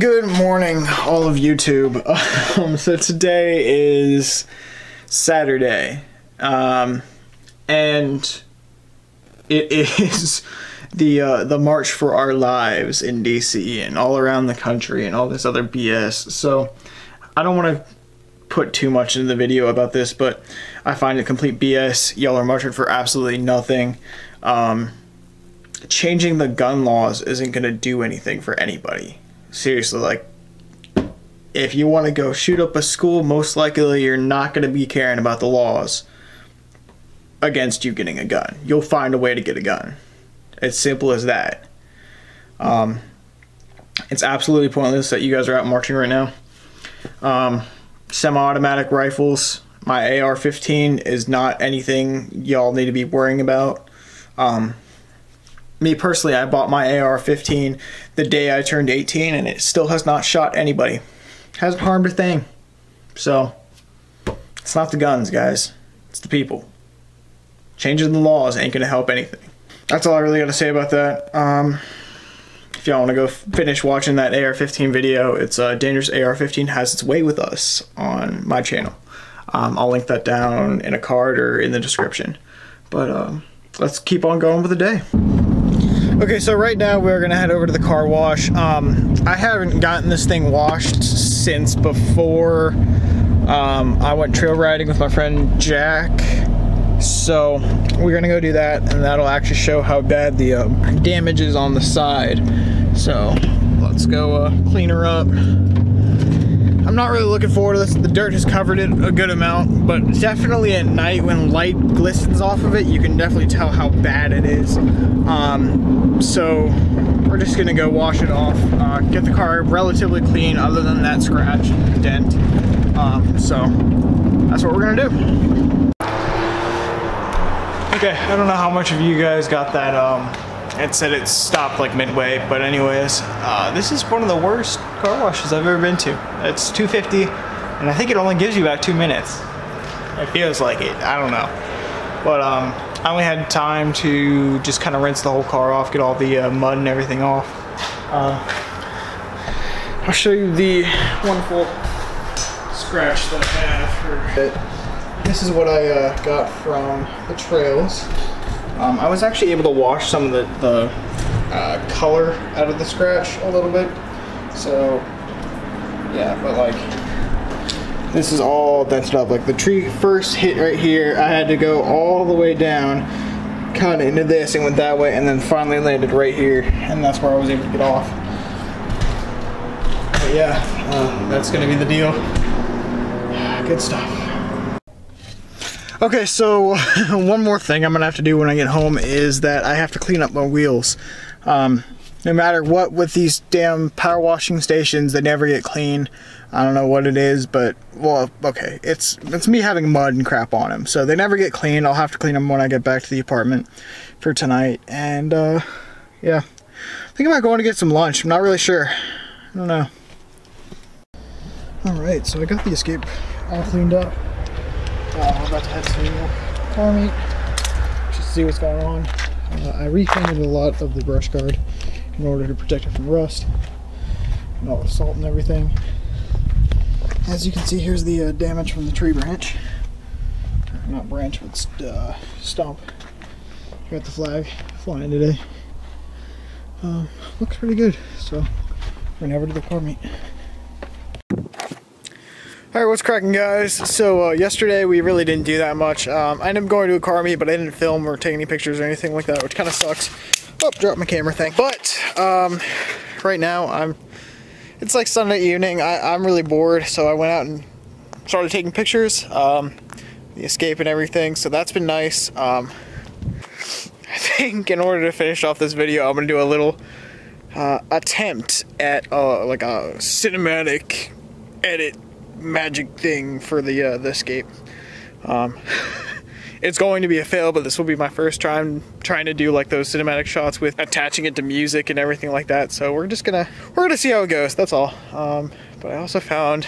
morning, all of YouTube. Um, so today is Saturday, um, and it is the uh, the March for Our Lives in DC and all around the country and all this other BS. So I don't want to put too much into the video about this, but I find it complete BS. Y'all are marching for absolutely nothing. Um, changing the gun laws isn't going to do anything for anybody. Seriously, like, if you want to go shoot up a school, most likely you're not going to be caring about the laws against you getting a gun. You'll find a way to get a gun. It's simple as that. Um, it's absolutely pointless that you guys are out marching right now. Um, semi-automatic rifles. My AR-15 is not anything y'all need to be worrying about. Um, me personally, I bought my AR-15 the day I turned 18, and it still has not shot anybody. Hasn't harmed a thing. So, it's not the guns, guys. It's the people. Changing the laws ain't gonna help anything. That's all I really gotta say about that. Um, if y'all want to go finish watching that AR-15 video, it's uh, Dangerous AR-15 Has Its Way With Us on my channel. Um, I'll link that down in a card or in the description. But um, let's keep on going with the day. Okay, so right now we're gonna head over to the car wash. Um, I haven't gotten this thing washed since before um, I went trail riding with my friend Jack. So we're gonna go do that and that'll actually show how bad the um, damage is on the side. So let's go uh, clean her up. I'm not really looking forward to this. The dirt has covered it a good amount, but definitely at night when light glistens off of it, you can definitely tell how bad it is. Um, so we're just gonna go wash it off, uh, get the car relatively clean other than that scratch dent. Um, so that's what we're gonna do. Okay, I don't know how much of you guys got that, um, it said it stopped like midway, but anyways, uh, this is one of the worst car washes I've ever been to. It's 250, and I think it only gives you about two minutes. It feels like it, I don't know. But um, I only had time to just kind of rinse the whole car off, get all the uh, mud and everything off. Uh, I'll show you the wonderful scratch that I have for. This is what I uh, got from the trails. Um, I was actually able to wash some of the, the uh, color out of the scratch a little bit. So, yeah, but like, this is all dented up. Like the tree first hit right here, I had to go all the way down, kind of into this and went that way, and then finally landed right here, and that's where I was able to get off. But yeah, uh, that's gonna be the deal. Good stuff. Okay, so one more thing I'm gonna have to do when I get home is that I have to clean up my wheels. Um, no matter what with these damn power washing stations, they never get clean. I don't know what it is, but well, okay, it's it's me having mud and crap on them, so they never get clean. I'll have to clean them when I get back to the apartment for tonight, and uh, yeah, I think I might go to get some lunch. I'm not really sure. I don't know. All right, so I got the escape all cleaned up. Uh, I'm about to head to car meet just see what's going on. Uh, I repainted a lot of the brush guard in order to protect it from rust and all the salt and everything. As you can see, here's the uh, damage from the tree branch. Not branch, but uh, stump. Got the flag flying today. Um, looks pretty good, so we're gonna head to the car meet. Alright, what's cracking guys? So uh, yesterday we really didn't do that much. Um, I ended up going to a car meet, but I didn't film or take any pictures or anything like that, which kind of sucks. Oh, dropped my camera thing. But um, right now I'm, it's like Sunday evening. I, am really bored, so I went out and started taking pictures, um, the escape and everything. So that's been nice. Um, I think in order to finish off this video, I'm gonna do a little uh, attempt at uh, like a cinematic edit magic thing for the uh, the escape. Um, it's going to be a fail, but this will be my first time trying to do like those cinematic shots with attaching it to music and everything like that. So we're just gonna we're gonna see how it goes. That's all. Um, but I also found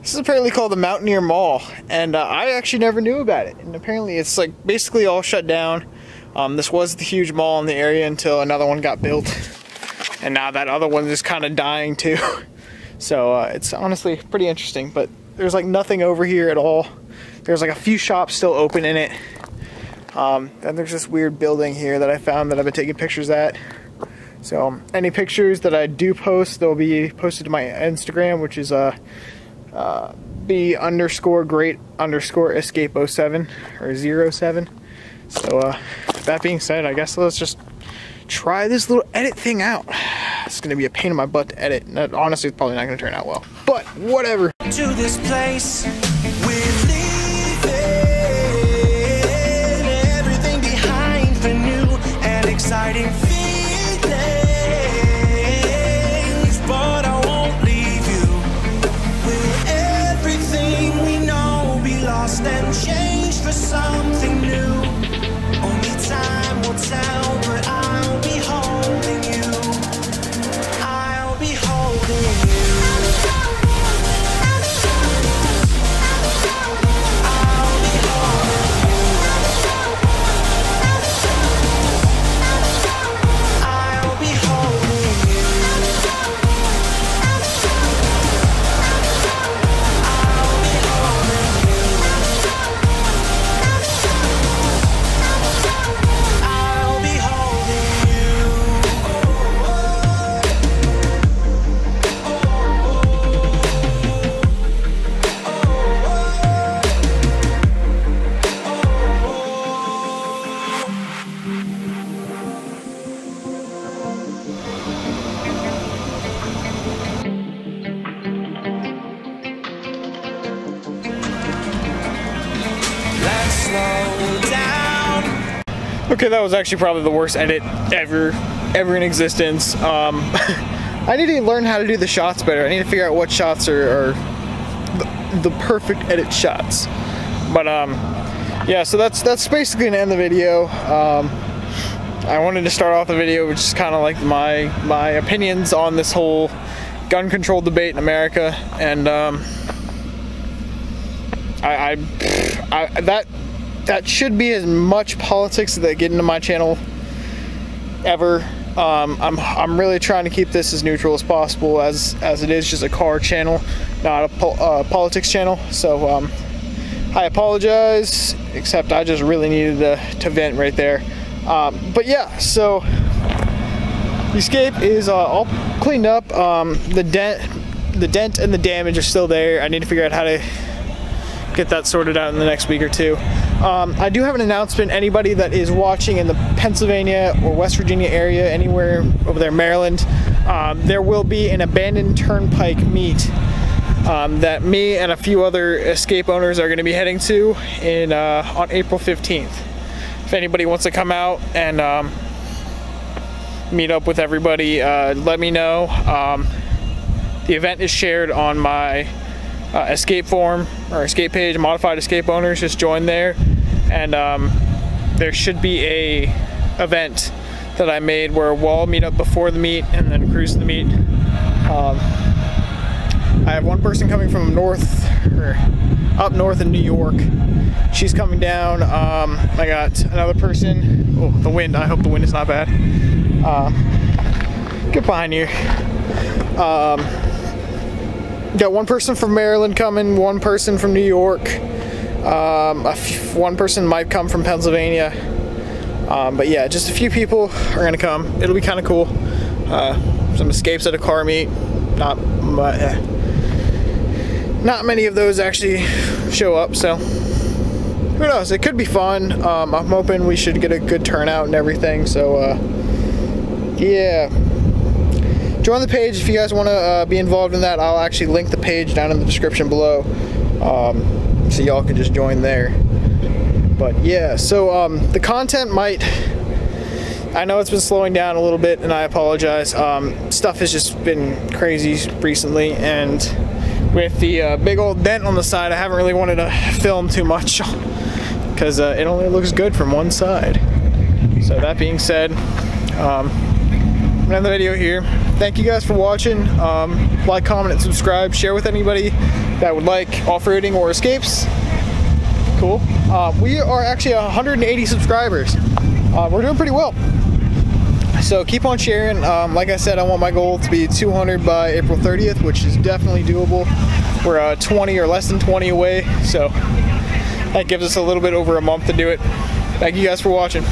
this is apparently called the Mountaineer Mall, and uh, I actually never knew about it. And apparently, it's like basically all shut down. Um, this was the huge mall in the area until another one got built, and now that other one is kind of dying too. So uh, it's honestly pretty interesting. But there's like nothing over here at all. There's like a few shops still open in it. Um, and there's this weird building here that I found that I've been taking pictures at. So um, any pictures that I do post, they'll be posted to my Instagram, which is uh, uh, b underscore great underscore escape 07 or 07. So uh, that being said, I guess let's just try this little edit thing out. It's gonna be a pain in my butt to edit. And honestly, it's probably not gonna turn out well. But whatever. Okay, that was actually probably the worst edit ever, ever in existence. Um, I need to learn how to do the shots better. I need to figure out what shots are, are the, the, perfect edit shots. But um, yeah, so that's that's basically gonna end the video. Um, I wanted to start off the video with just kind of like my my opinions on this whole gun control debate in America, and um, I, I, I that that should be as much politics that get into my channel ever. Um, I'm, I'm really trying to keep this as neutral as possible as, as it is just a car channel, not a po uh, politics channel. So um, I apologize, except I just really needed to, to vent right there. Um, but yeah, so the escape is uh, all cleaned up. Um, the dent, the dent and the damage are still there. I need to figure out how to get that sorted out in the next week or two. Um, I do have an announcement. Anybody that is watching in the Pennsylvania or West Virginia area, anywhere over there, Maryland, um, there will be an abandoned turnpike meet um, that me and a few other escape owners are going to be heading to in uh, on April 15th. If anybody wants to come out and um, meet up with everybody, uh, let me know. Um, the event is shared on my uh, escape form or escape page, modified escape owners, just join there. And um, there should be a event that I made where we'll meet up before the meet and then cruise the meet. Um, I have one person coming from north, or up north in New York. She's coming down. Um, I got another person. Oh, the wind. I hope the wind is not bad. Uh, get behind you. Um, got one person from Maryland coming, one person from New York, um, one person might come from Pennsylvania. Um, but yeah, just a few people are gonna come. It'll be kind of cool. Uh, some escapes at a car meet. Not, uh, not many of those actually show up, so who knows? It could be fun. Um, I'm hoping we should get a good turnout and everything. So uh, yeah join the page if you guys want to uh, be involved in that. I'll actually link the page down in the description below, um, so y'all can just join there. But yeah, so um, the content might. I know it's been slowing down a little bit, and I apologize. Um, stuff has just been crazy recently, and with the uh, big old dent on the side, I haven't really wanted to film too much because uh, it only looks good from one side. So that being said, um, The video here. Thank you guys for watching. Um, like, comment, and subscribe. Share with anybody that would like off-roading or escapes. Cool. Uh, we are actually 180 subscribers. Uh, we're doing pretty well. So keep on sharing. Um, like I said, I want my goal to be 200 by April 30th, which is definitely doable. We're uh, 20 or less than 20 away, so that gives us a little bit over a month to do it. Thank you guys for watching.